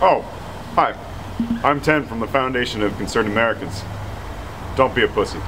Oh, hi. I'm Ten from the Foundation of Concerned Americans. Don't be a pussy.